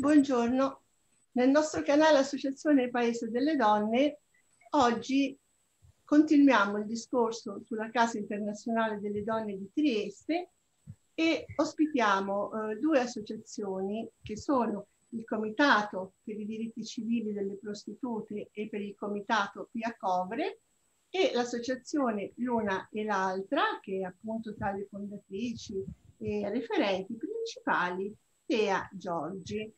Buongiorno. Nel nostro canale Associazione Paese delle Donne oggi continuiamo il discorso sulla Casa Internazionale delle Donne di Trieste e ospitiamo eh, due associazioni che sono il Comitato per i diritti civili delle prostitute e per il Comitato Pia Covre e l'associazione l'una e l'altra, che è appunto tra le fondatrici e referenti principali, Tea Giorgi.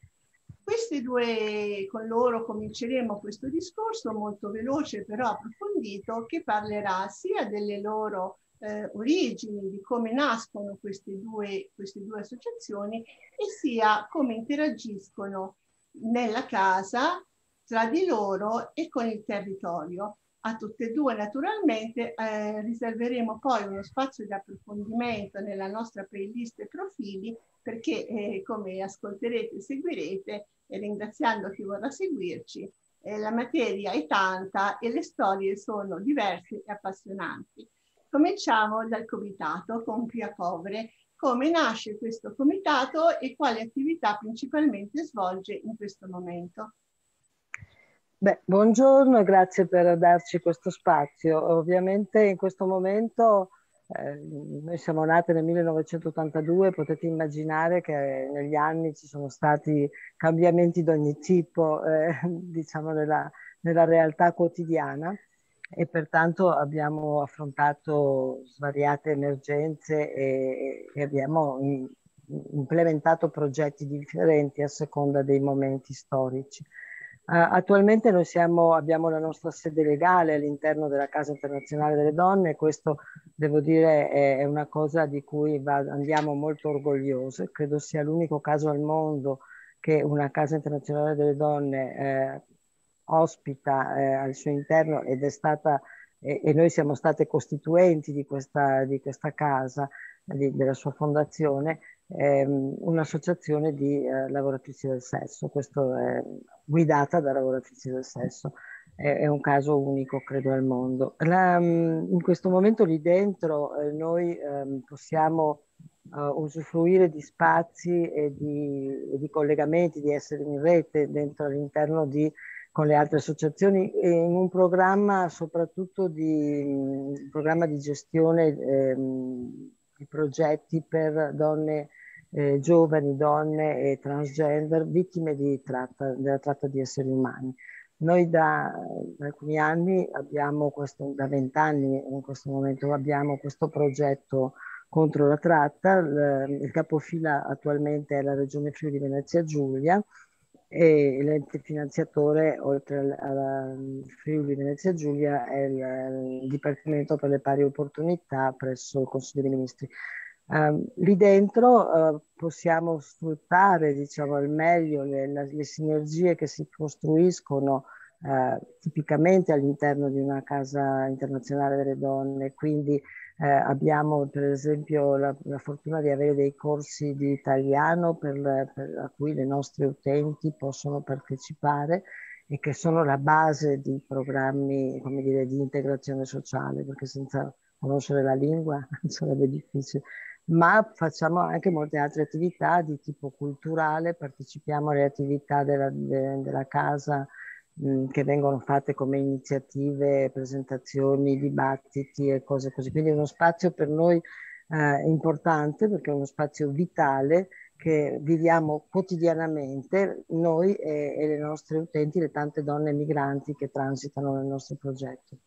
Questi due, con loro cominceremo questo discorso molto veloce però approfondito che parlerà sia delle loro eh, origini, di come nascono queste due, queste due associazioni e sia come interagiscono nella casa tra di loro e con il territorio. A tutte e due naturalmente eh, riserveremo poi uno spazio di approfondimento nella nostra playlist e profili perché eh, come ascolterete e seguirete e ringraziando chi vorrà seguirci, eh, la materia è tanta e le storie sono diverse e appassionanti. Cominciamo dal comitato con Pia Covre. Come nasce questo comitato e quali attività principalmente svolge in questo momento? Beh, buongiorno e grazie per darci questo spazio. Ovviamente in questo momento eh, noi siamo nate nel 1982, potete immaginare che negli anni ci sono stati cambiamenti di ogni tipo, eh, diciamo, nella, nella, realtà quotidiana e pertanto abbiamo affrontato svariate emergenze e, e abbiamo implementato progetti differenti a seconda dei momenti storici. Uh, attualmente noi siamo, abbiamo la nostra sede legale all'interno della Casa Internazionale delle Donne e questo devo dire è, è una cosa di cui va, andiamo molto orgogliosi. Credo sia l'unico caso al mondo che una Casa Internazionale delle Donne eh, ospita eh, al suo interno ed è stata e, e noi siamo state costituenti di questa, di questa casa, di, della sua fondazione ehm, un'associazione di eh, lavoratrici del sesso, questo è guidata da lavoratrici del sesso, è, è un caso unico credo al mondo. La, mm, in questo momento lì dentro eh, noi ehm, possiamo uh, usufruire di spazi e di, e di, collegamenti, di essere in rete dentro all'interno di con le altre associazioni in un programma soprattutto di, un programma di gestione ehm, di progetti per donne eh, giovani, donne e transgender vittime di tratta, della tratta di esseri umani. Noi da, da alcuni anni abbiamo questo, da vent'anni in questo momento abbiamo questo progetto contro la tratta, il, il capofila attualmente è la Regione Friuli Venezia Giulia e l'ente finanziatore oltre al Friuli Venezia Giulia è il, il Dipartimento per le pari opportunità presso il Consiglio dei Ministri. Uh, lì dentro uh, possiamo sfruttare diciamo, al meglio le, le, sinergie che si costruiscono uh, tipicamente all'interno di una casa internazionale delle donne, quindi eh, abbiamo per esempio la, la, fortuna di avere dei corsi di italiano per, per, a cui le nostre utenti possono partecipare e che sono la base di programmi come dire, di integrazione sociale, perché senza conoscere la lingua sarebbe difficile ma facciamo anche molte altre attività di tipo culturale, partecipiamo alle attività della, de, della casa mh, che vengono fatte come iniziative, presentazioni, dibattiti e cose così. Quindi è uno spazio per noi eh, importante perché è uno spazio vitale che viviamo quotidianamente noi e, e le nostre utenti, le tante donne migranti che transitano nel nostro progetto.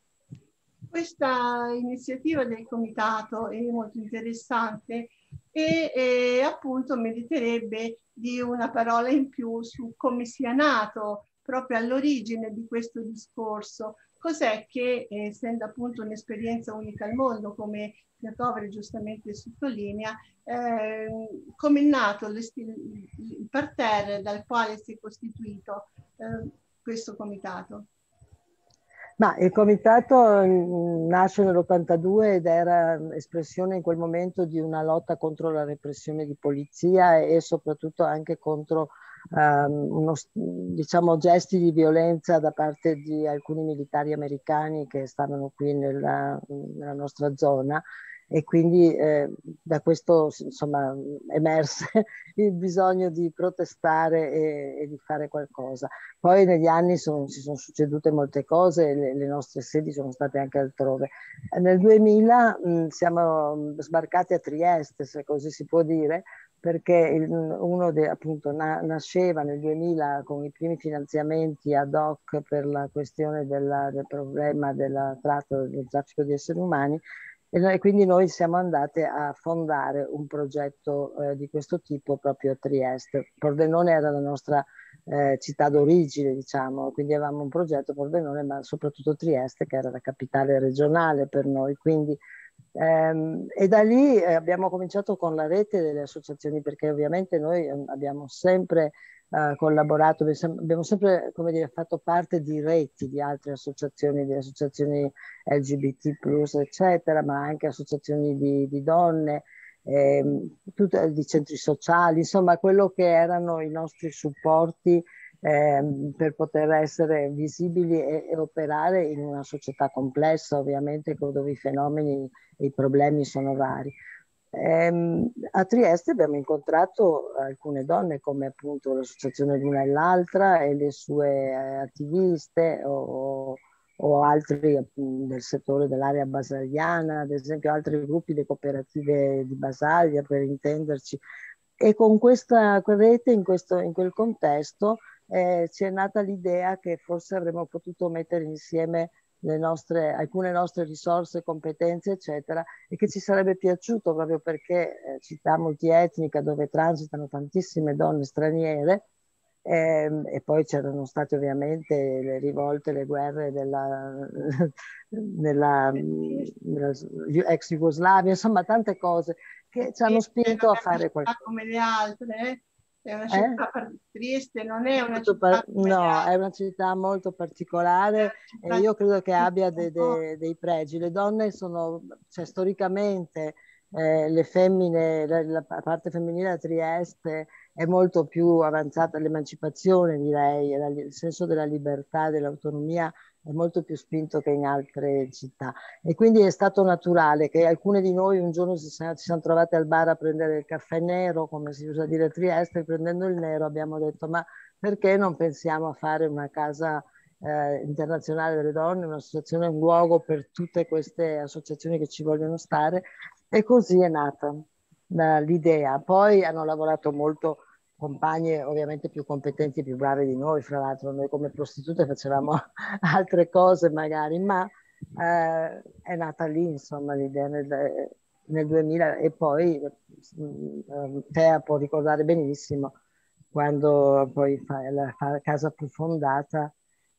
Questa iniziativa del comitato è molto interessante e, e appunto meriterebbe di una parola in più su come sia nato proprio all'origine di questo discorso. Cos'è che, essendo appunto un'esperienza unica al mondo, come Piatovere giustamente sottolinea, eh, come è nato il parterre dal quale si è costituito eh, questo comitato? Ma il comitato mm, nasce nell'82 ed era espressione in quel momento di una lotta contro la repressione di polizia e soprattutto anche contro um, uno, diciamo, gesti di violenza da parte di alcuni militari americani che stavano qui nella, nella nostra zona e quindi eh, da questo insomma emerse il bisogno di protestare e, e, di fare qualcosa. Poi negli anni sono, si sono succedute molte cose, le, le, nostre sedi sono state anche altrove. Nel 2000 mh, siamo sbarcati a Trieste, se così si può dire, perché il, uno de, appunto na, nasceva nel 2000 con i primi finanziamenti ad hoc per la questione della, del problema del traffico di esseri umani e quindi noi siamo andate a fondare un progetto eh, di questo tipo proprio a Trieste. Pordenone era la nostra eh, città d'origine, diciamo, quindi avevamo un progetto Pordenone, ma soprattutto Trieste, che era la capitale regionale per noi. Quindi e da lì eh, abbiamo cominciato con la rete delle associazioni perché ovviamente noi ehm, abbiamo sempre eh, collaborato, abbiamo sempre dire, fatto parte di reti di altre associazioni, di associazioni LGBT, eccetera, ma anche associazioni di, di donne, ehm, tutte, di centri sociali, insomma quello che erano i nostri supporti eh, per poter essere visibili e, e, operare in una società complessa, ovviamente, dove i fenomeni e i problemi sono vari. Eh, a Trieste abbiamo incontrato alcune donne come appunto l'associazione L'una e l'altra e le sue eh, attiviste o, o altri del settore dell'area basagliana, ad esempio altri gruppi di cooperative di Basaglia per intenderci. E con questa rete, in, questo, in quel contesto, eh, ci è nata l'idea che forse avremmo potuto mettere insieme le nostre, alcune nostre risorse, competenze, eccetera, e che ci sarebbe piaciuto proprio perché eh, città multietnica dove transitano tantissime donne straniere, ehm, e poi c'erano state ovviamente le rivolte, le guerre della, nella, nella ex Jugoslavia, insomma tante cose che ci hanno spinto a fare qualcosa. Come le altre, è una città eh? Trieste, non è una città par- No, è una città molto particolare città e io credo che abbia de- de- dei pregi. Le donne sono, cioè storicamente, eh, le femmine, la, la, parte femminile a Trieste è molto più avanzata, l'emancipazione direi, il senso della libertà, dell'autonomia è molto più spinto che in altre città e quindi è stato naturale che alcune di noi un giorno si, si siamo trovate al bar a prendere il caffè nero, come si usa dire a Trieste, e prendendo il nero abbiamo detto ma perché non pensiamo a fare una casa eh, internazionale delle donne, un'associazione, un luogo per tutte queste associazioni che ci vogliono stare e così è nata l'idea. Poi hanno lavorato molto compagne ovviamente più competenti e più brave di noi, fra l'altro noi come prostitute facevamo altre cose magari, ma eh, è nata lì insomma l'idea nel, nel 2000 e poi eh, Tea può ricordare benissimo quando poi fa la, fa casa più fondata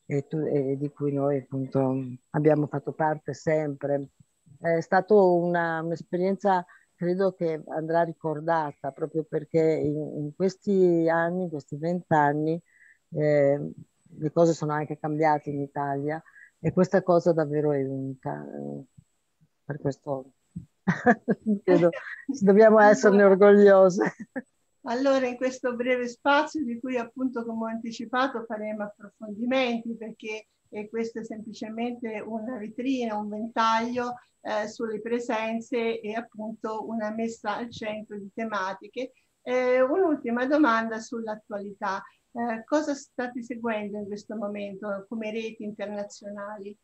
e, tu, e, di cui noi appunto abbiamo fatto parte sempre. È stata un'esperienza credo che andrà ricordata proprio perché in, in questi anni, in questi vent'anni, eh, le cose sono anche cambiate in Italia e questa cosa davvero è unica. Eh, per questo credo dobbiamo esserne orgogliose. Allora, in questo breve spazio di cui appunto come ho anticipato faremo approfondimenti perché e questo è semplicemente una vetrina, un ventaglio eh, sulle presenze e appunto una messa al centro di tematiche. Eh, un'ultima domanda sull'attualità. Eh, cosa state seguendo in questo momento come reti internazionali?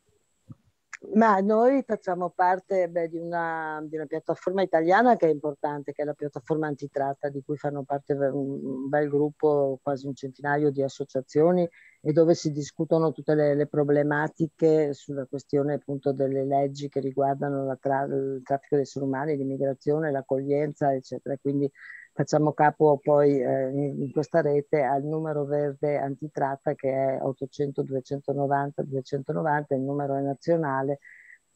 Ma noi facciamo parte beh, di, una, di, una, piattaforma italiana che è importante, che è la piattaforma antitratta, di cui fanno parte un bel gruppo, quasi un centinaio di associazioni e dove si discutono tutte le, le problematiche sulla questione appunto delle leggi che riguardano tra, il traffico degli esseri umani, l'immigrazione, l'accoglienza, eccetera. Quindi facciamo capo poi eh, in, questa rete al numero verde antitratta che è 800 290 290, il numero è nazionale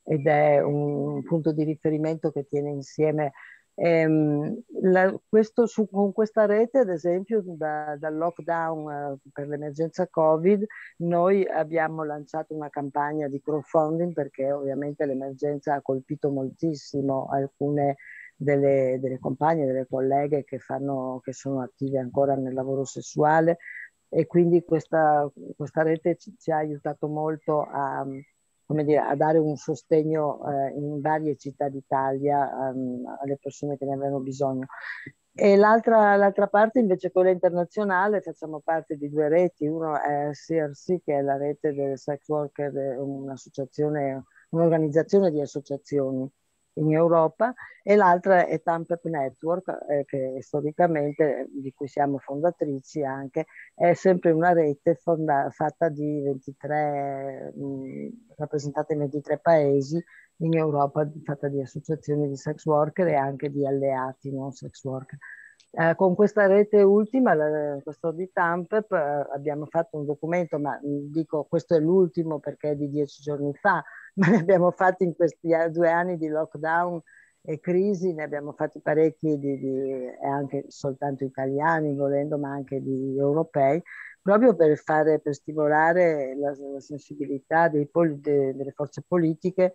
ed è un, punto di riferimento che tiene insieme ehm, la, questo, su, con questa rete, ad esempio, da, dal lockdown eh, per l'emergenza Covid, noi abbiamo lanciato una campagna di crowdfunding perché ovviamente l'emergenza ha colpito moltissimo alcune delle, delle compagne, delle colleghe che, fanno, che sono attive ancora nel lavoro sessuale e quindi questa, questa rete ci, ci, ha aiutato molto a, dire, a dare un sostegno eh, in varie città d'Italia um, alle persone che ne avevano bisogno. E l'altra, l'altra, parte invece quella internazionale, facciamo parte di due reti, uno è CRC che è la rete del sex worker, un'associazione, un'organizzazione di associazioni in Europa e l'altra è Tampep Network eh, che storicamente di cui siamo fondatrici anche è sempre una rete fonda, fatta di 23 mh, rappresentate in 23 paesi in Europa fatta di associazioni di sex worker e anche di alleati non sex worker. Eh, con questa rete ultima, la, questo di Tampep, eh, abbiamo fatto un documento, ma dico questo è l'ultimo perché è di dieci giorni fa, ma ne abbiamo fatti in questi due anni di lockdown e crisi, ne abbiamo fatti parecchi, di, di, anche soltanto italiani volendo, ma anche di europei, proprio per, fare, per stimolare la, la sensibilità dei, de, delle forze politiche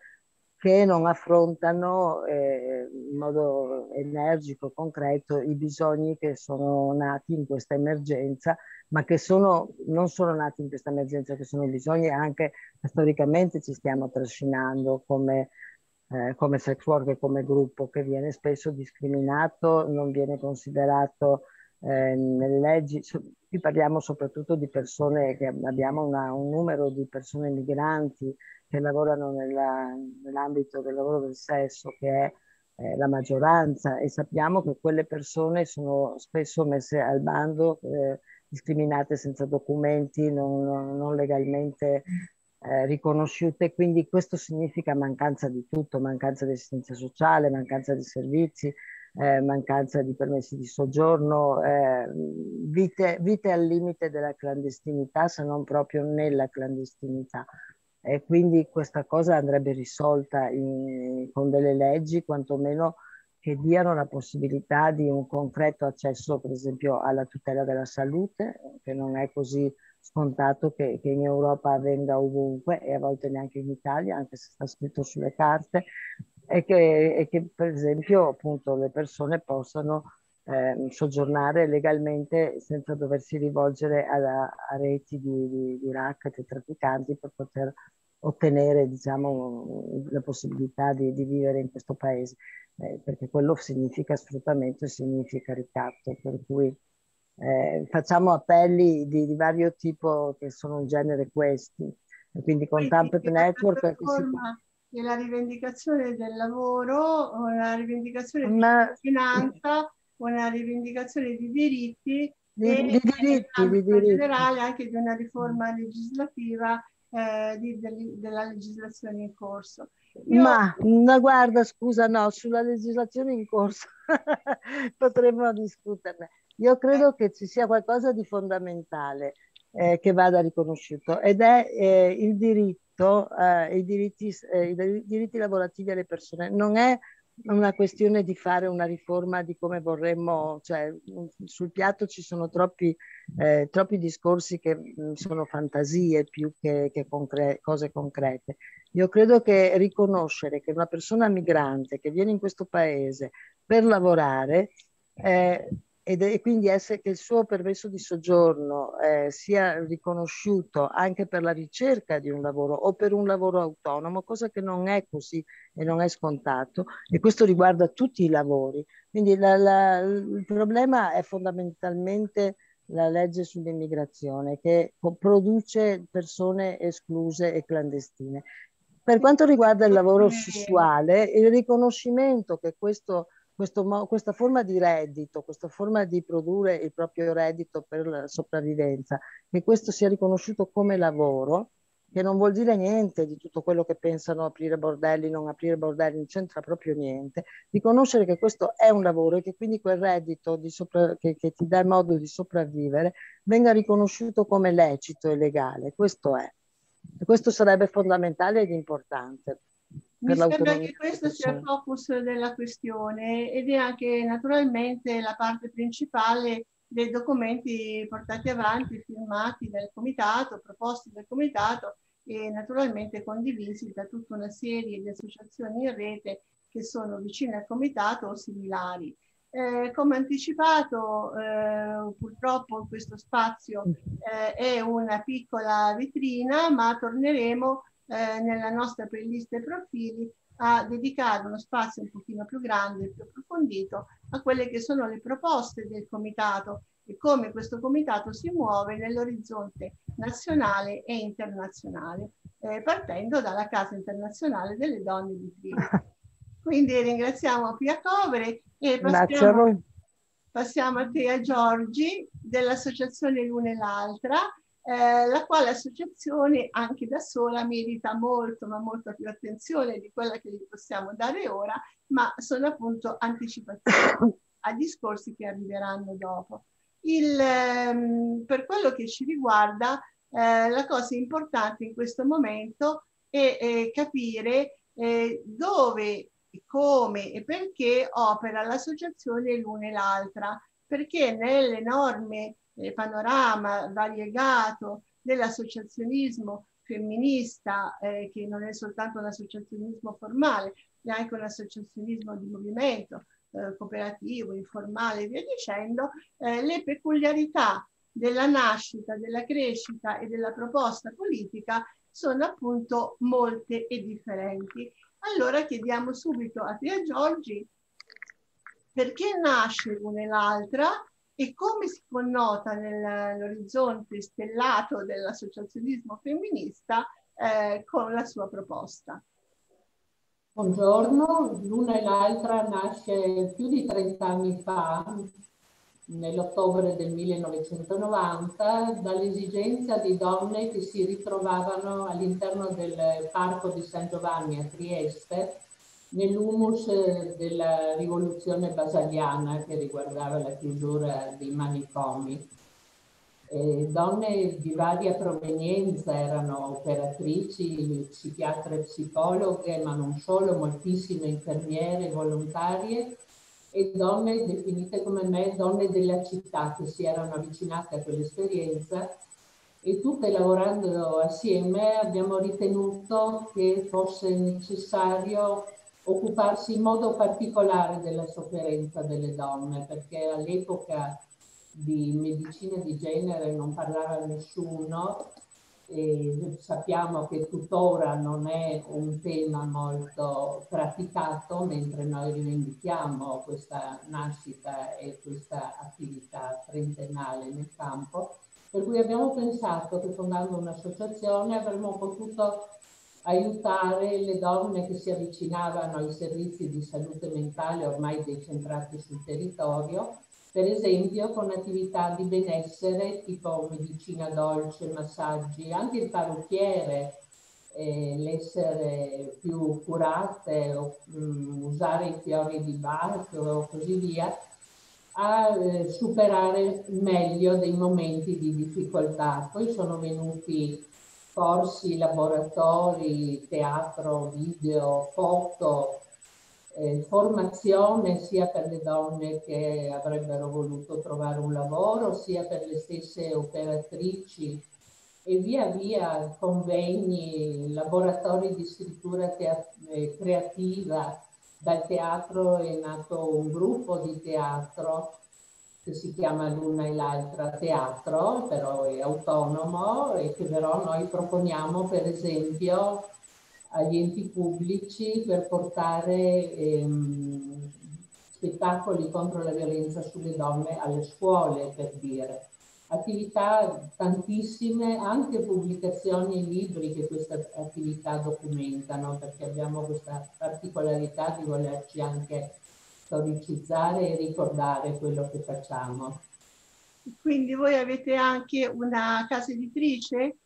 che non affrontano eh, in modo energico, concreto, i bisogni che sono nati in questa emergenza, ma che sono, non sono nati in questa emergenza, che sono bisogni anche storicamente ci stiamo trascinando come, eh, come sex worker, come gruppo che viene spesso discriminato, non viene considerato eh, nelle leggi. Qui parliamo soprattutto di persone che abbiamo una, un numero di persone migranti che lavorano nella, nell'ambito del lavoro del sesso, che è eh, la maggioranza, e sappiamo che quelle persone sono spesso messe al bando, eh, discriminate senza documenti, non, non legalmente eh, riconosciute, quindi questo significa mancanza di tutto, mancanza di assistenza sociale, mancanza di servizi, eh, mancanza di permessi di soggiorno, eh, vite, vite, al limite della clandestinità, se non proprio nella clandestinità e quindi questa cosa andrebbe risolta in, con delle leggi quantomeno che diano la possibilità di un concreto accesso per esempio alla tutela della salute che non è così scontato che, che in Europa avvenga ovunque e a volte neanche in Italia anche se sta scritto sulle carte e che, e che per esempio appunto le persone possano eh, soggiornare legalmente senza doversi rivolgere a, a reti di, di, di racket e trafficanti per poter ottenere diciamo, la possibilità di, di vivere in questo paese, eh, perché quello significa sfruttamento e significa ricatto, per cui eh, facciamo appelli di, di, vario tipo che sono in genere questi. E quindi con Tampet Network... Della rivendicazione del lavoro, una rivendicazione Ma... di finanza, una rivendicazione di diritti di, e di diritti, di diritti. generale anche di una riforma legislativa eh, di, de, della legislazione in corso. Io... Ma no, guarda, scusa, no, sulla legislazione in corso potremmo discuterne. Io credo che ci sia qualcosa di fondamentale eh, che vada riconosciuto ed è eh, il diritto, eh, i diritti, eh, i diritti lavorativi alle persone. Non è una questione di fare una riforma di come vorremmo, cioè sul piatto ci sono troppi, eh, troppi discorsi che mm, sono fantasie più che, che concre cose concrete. Io credo che riconoscere che una persona migrante che viene in questo paese per lavorare eh, ed è, quindi essere che il suo permesso di soggiorno eh, sia riconosciuto anche per la ricerca di un lavoro o per un lavoro autonomo, cosa che non è così e non è scontato e questo riguarda tutti i lavori. Quindi la, la, il problema è fondamentalmente la legge sull'immigrazione che produce persone escluse e clandestine. Per quanto riguarda il lavoro sessuale, il riconoscimento che questo questo, questa forma di reddito, questa forma di produrre il proprio reddito per la sopravvivenza, che questo sia riconosciuto come lavoro, che non vuol dire niente di tutto quello che pensano aprire bordelli, non aprire bordelli, non c'entra proprio niente, riconoscere che questo è un lavoro e che quindi quel reddito sopra, che, che, ti dà modo di sopravvivere venga riconosciuto come lecito e legale, questo è. E questo sarebbe fondamentale ed importante. Mi sembra che questo sia il focus della questione ed è anche naturalmente la parte principale dei documenti portati avanti, firmati dal comitato, proposti dal comitato e naturalmente condivisi da tutta una serie di associazioni in rete che sono vicine al comitato o similari. Eh, come anticipato, eh, purtroppo questo spazio eh, è una piccola vetrina, ma torneremo eh, nella nostra playlist e profili a dedicare uno spazio un pochino più grande e più approfondito a quelle che sono le proposte del comitato e come questo comitato si muove nell'orizzonte nazionale e internazionale, eh, partendo dalla Casa Internazionale delle Donne di Trieste. Quindi ringraziamo Pia Covere e passiamo a, passiamo a te a Giorgi dell'Associazione L'Una e l'Altra, eh, la quale associazione anche da sola merita molto, ma molta più attenzione di quella che gli possiamo dare ora, ma sono appunto anticipazioni a discorsi che arriveranno dopo. Il, ehm, per quello che ci riguarda, eh, la cosa importante in questo momento è, è capire eh, dove, come e perché opera l'associazione l'una e l'altra, perché nell'enorme panorama variegato dell'associazionismo femminista, eh, che non è soltanto un associazionismo formale, è anche un associazionismo di movimento, eh, cooperativo, informale e via dicendo, eh, le peculiarità della nascita, della crescita e della proposta politica sono appunto molte e differenti. Allora chiediamo subito a Tia Giorgi perché nasce l'una e l'altra e come si connota nell'orizzonte stellato dell'associazionismo femminista eh, con la sua proposta. Buongiorno, l'una e l'altra nasce più di 30 anni fa, nell'ottobre del 1990, dall'esigenza di donne che si ritrovavano all'interno del Parco di San Giovanni a Trieste, nell'humus della rivoluzione basaliana che riguardava la chiusura dei manicomi. Eh, donne di varia provenienza, erano operatrici, psichiatre, psicologhe, ma non solo, moltissime infermiere, volontarie e donne definite come me, donne della città che si erano avvicinate a quell'esperienza. E tutte lavorando assieme abbiamo ritenuto che fosse necessario occuparsi in modo particolare della sofferenza delle donne, perché all'epoca di medicina di genere non parlava nessuno e sappiamo che tuttora non è un tema molto praticato mentre noi rivendichiamo questa nascita e questa attività trentennale nel campo. Per cui abbiamo pensato che fondando un'associazione avremmo potuto aiutare le donne che si avvicinavano ai servizi di salute mentale ormai decentrati sul territorio per esempio con attività di benessere tipo medicina dolce, massaggi, anche il parrucchiere, eh, l'essere più curate, o, um, usare i fiori di Bach o così via, a eh, superare meglio dei momenti di difficoltà. Poi sono venuti corsi, laboratori, teatro, video, foto, eh, formazione sia per le donne che avrebbero voluto trovare un lavoro, sia per le stesse operatrici e via via convegni, laboratori di scrittura eh, creativa. Dal teatro è nato un gruppo di teatro che si chiama l'una e l'altra teatro, però è autonomo e che però noi proponiamo per esempio agli enti pubblici per portare ehm, spettacoli contro la violenza sulle donne alle scuole, per dire. Attività tantissime, anche pubblicazioni e libri che questa attività documentano, perché abbiamo questa particolarità di volerci anche storicizzare e ricordare quello che facciamo. Quindi voi avete anche una casa editrice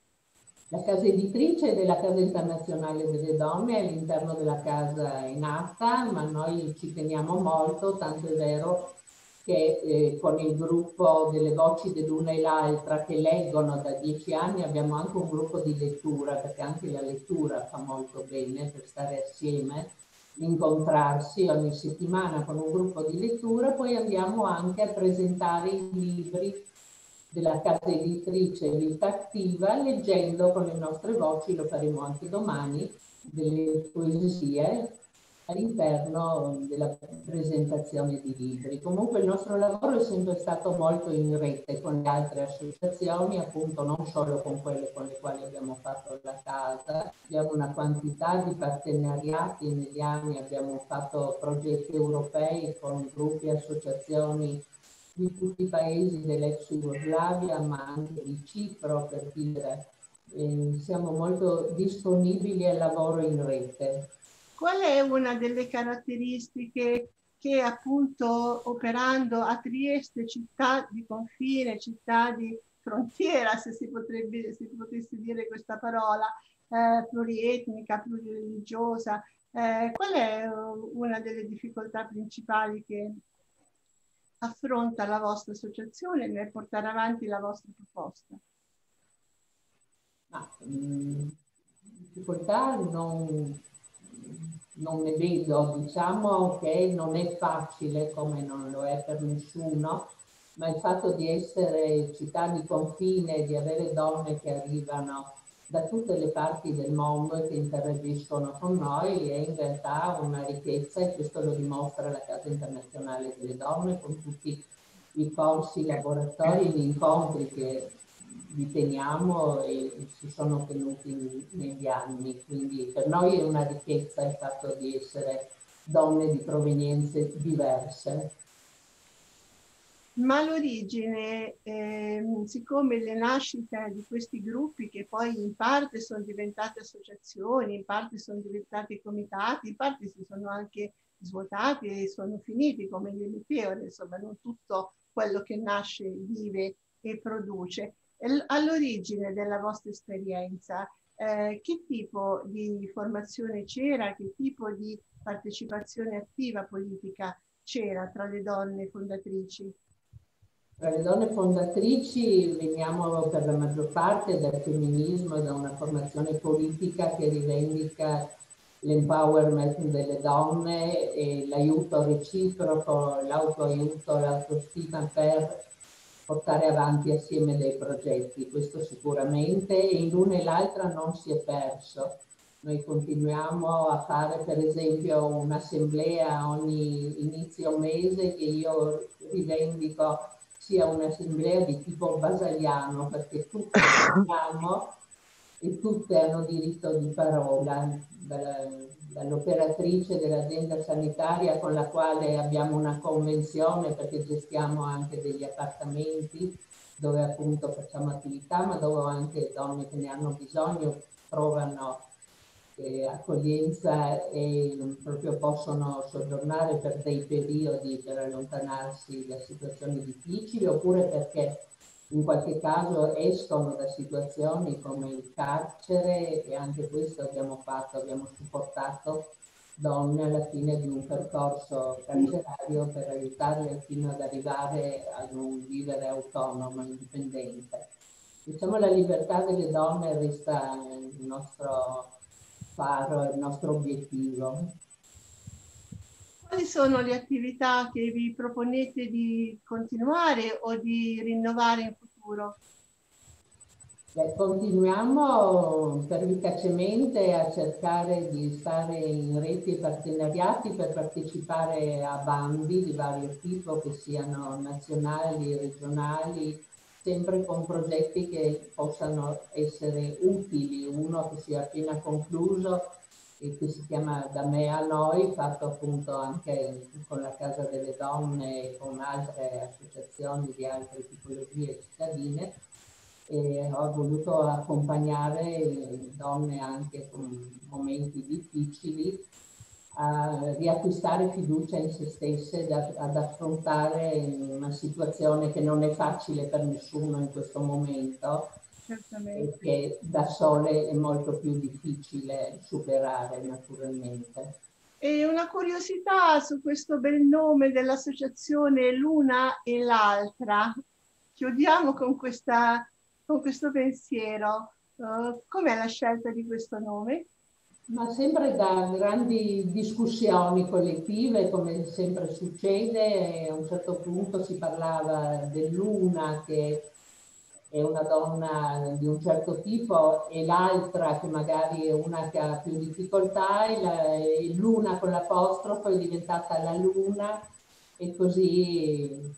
la casa editrice della Casa Internazionale delle Donne all'interno della casa è nata, ma noi ci teniamo molto, tanto è vero che eh, con il gruppo delle voci dell'una e l'altra che leggono da dieci anni abbiamo anche un gruppo di lettura, perché anche la lettura fa molto bene per stare assieme, incontrarsi ogni settimana con un gruppo di lettura, poi andiamo anche a presentare i libri della casa editrice Vita Attiva, leggendo con le nostre voci, lo faremo anche domani, delle poesie all'interno della presentazione di libri. Comunque il nostro lavoro è sempre stato molto in rete con le altre associazioni, appunto non solo con quelle con le quali abbiamo fatto la casa, abbiamo una quantità di partenariati negli anni, abbiamo fatto progetti europei con gruppi e associazioni di tutti i paesi dell'ex Jugoslavia, ma anche di Cipro per dire. E siamo molto disponibili al lavoro in rete. Qual è una delle caratteristiche che appunto operando a Trieste, città di confine, città di frontiera, se si, potrebbe, se si potesse dire questa parola, eh, plurietnica, plurireligiosa, eh, qual è una delle difficoltà principali che affronta la vostra associazione nel portare avanti la vostra proposta? Ma, mh, mm, difficoltà non, non ne vedo, diciamo che non è facile come non lo è per nessuno, ma il fatto di essere città di confine, di avere donne che arrivano da tutte le parti del mondo e che interagiscono con noi è in realtà una ricchezza e questo lo dimostra la Casa Internazionale delle Donne con tutti i corsi, i laboratori, gli incontri che li teniamo e si sono tenuti negli anni. Quindi per noi è una ricchezza il fatto di essere donne di provenienze diverse. Ma l'origine, eh, siccome le nascite di questi gruppi che poi in parte sono diventate associazioni, in parte sono diventati comitati, in parte si sono anche svuotati e sono finiti come gli Eliteore, insomma non tutto quello che nasce vive e produce all'origine della vostra esperienza, eh, che tipo di formazione c'era, che tipo di partecipazione attiva politica c'era tra le donne fondatrici? Tra le donne fondatrici veniamo per la maggior parte dal femminismo e da una formazione politica che rivendica l'empowerment delle donne e l'aiuto reciproco, l'autoaiuto, l'autostima per portare avanti assieme dei progetti, questo sicuramente, e in l'una e l'altra non si è perso. Noi continuiamo a fare per esempio un'assemblea ogni inizio mese che io rivendico sia un'assemblea di tipo basaliano perché tutti parliamo e tutte hanno diritto di parola dall'operatrice dell'azienda sanitaria con la quale abbiamo una convenzione perché gestiamo anche degli appartamenti dove appunto facciamo attività, ma dove anche donne che ne hanno bisogno trovano eh, accoglienza e proprio possono soggiornare per dei periodi per allontanarsi da situazioni difficili oppure perché in qualche caso escono da situazioni come il carcere e anche questo abbiamo fatto, abbiamo supportato donne alla fine di un percorso carcerario per aiutarle fino ad arrivare ad un vivere autonomo, indipendente. Diciamo la libertà delle donne resta il nostro faro, il nostro obiettivo. Quali sono le attività che vi proponete di continuare o di rinnovare in futuro? Beh, continuiamo pervicacemente a cercare di stare in reti e partenariati per partecipare a bandi di vario tipo, che siano nazionali, regionali, sempre con progetti che possano essere utili, uno che sia appena concluso che si chiama Da me a noi, fatto appunto anche con la Casa delle Donne e con altre associazioni di altre tipologie cittadine. E ho voluto accompagnare donne anche con momenti difficili a riacquistare fiducia in se stesse, ad affrontare una situazione che non è facile per nessuno in questo momento Certamente. che da sole è molto più difficile superare naturalmente. E una curiosità su questo bel nome dell'associazione L'una e l'altra. Chiudiamo con, questa, con questo pensiero. Uh, com'è la scelta di questo nome? Ma sempre da grandi discussioni collettive, come sempre succede, a un certo punto si parlava dell'una che è una donna di un certo tipo e l'altra che magari è una che ha più difficoltà e l'una con l'apostrofo è diventata la luna e così,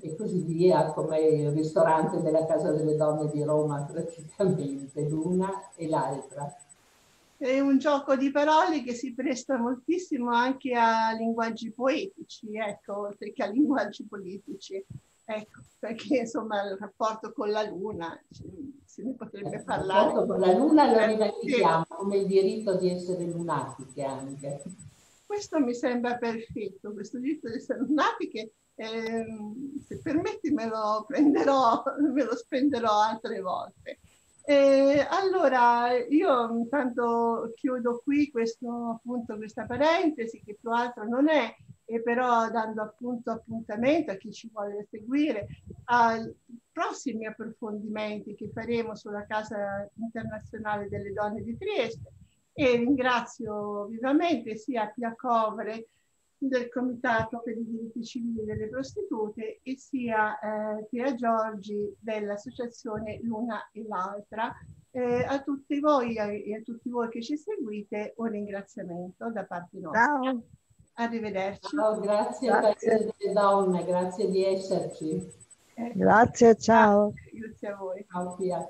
e così via, come il ristorante della Casa delle Donne di Roma praticamente, l'una e l'altra. È un gioco di parole che si presta moltissimo anche a linguaggi poetici, ecco, oltre che a linguaggi politici. Ecco, perché insomma il rapporto con la Luna, se ne potrebbe parlare. Il rapporto con la Luna lo rivendichiamo come il diritto di essere lunatiche anche. Questo mi sembra perfetto, questo diritto di essere lunatiche, eh, se permetti me lo prenderò, me lo spenderò altre volte. Eh, allora, io intanto chiudo qui questo, appunto, questa parentesi, che più altro non è, e però dando appunto appuntamento a chi ci vuole seguire ai prossimi approfondimenti che faremo sulla Casa Internazionale delle Donne di Trieste e ringrazio vivamente sia Pia Covre del Comitato per i diritti civili delle prostitute e sia eh, Pia Giorgi dell'Associazione L'una e l'altra. Eh, a tutti voi e a tutti voi che ci seguite un ringraziamento da parte nostra. Ciao. Arrivederci. Ciao, grazie, grazie. delle donne, grazie di esserci. Eh, grazie, ciao. Grazie a voi. Ciao Pia.